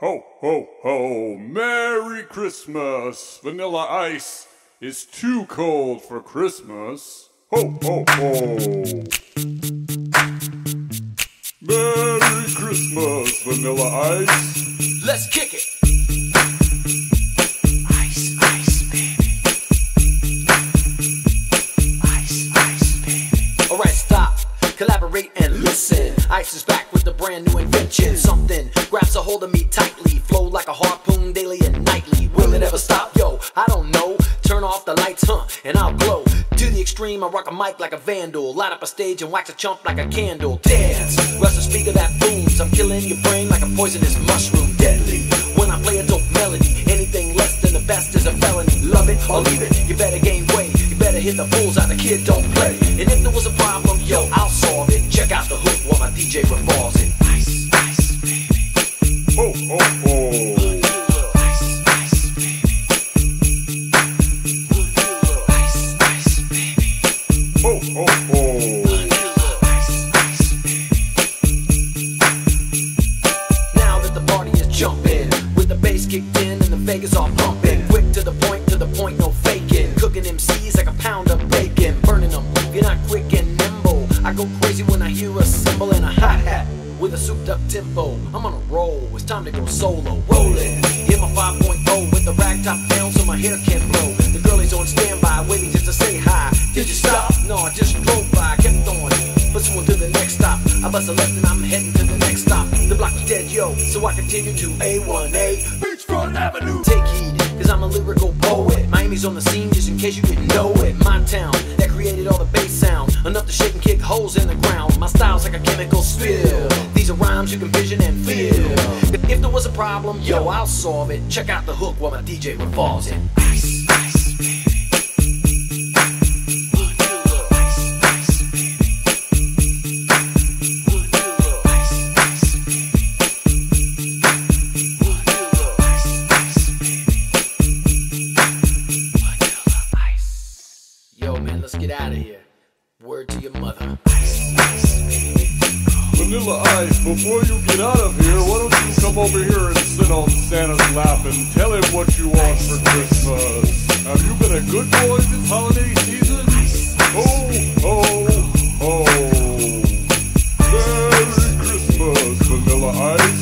Ho, ho, ho! Merry Christmas! Vanilla ice is too cold for Christmas. Ho, ho, ho! Merry Christmas, Vanilla Ice. Let's kick it. Ice is back with a brand new invention. Something grabs a hold of me tightly, flow like a harpoon daily and nightly. Will it ever stop? Yo, I don't know. Turn off the lights, huh, and I'll glow. To the extreme, I rock a mic like a vandal. Light up a stage and wax a chump like a candle. Dance, rush a speaker that booms. I'm killing your brain like a poisonous mushroom. Deadly. When I play a dope melody, anything less than the best is a felony. Love it or leave it, you better gain weight. You better hit the bulls out, the kid don't play. And if there was a problem, yo, I'll DJ revolves it. Ice, ice! Ice, baby. Ho, ho, ho! Ice, ice, baby. Now that the party is jumping, with the bass kicked in and the Vegas all pumping. Quick to the point, cymbal and a hi hat. With a souped up tempo, I'm on a roll. It's time to go solo. Rolling, hit my 5.0 with the rag top down so my hair can't blow. The girlies on standby, waiting just to say hi. Did you stop? No, I just drove by, kept on. Pursuing to the next stop. I bust a left and I'm heading to the next stop. The block was dead, yo, so I continue to A1A. Beachfront Avenue! Take heed, cause I'm a lyrical poet. Miami's on the scene, just in case you didn't know it. My town, that created all the bass sound. Enough to shake and holes in the ground. My style's like a chemical spill. These are rhymes you can vision and feel. If there was a problem, yo, I'll solve it. Check out the hook while my DJ revolves it. Ice, ice. Yo, man, let's get out of here. Word to your mother. Vanilla Ice, before you get out of here, why don't you come over here and sit on Santa's lap and tell him what you want for Christmas? Have you been a good boy this holiday season? Oh, oh, oh. Merry Christmas, Vanilla Ice.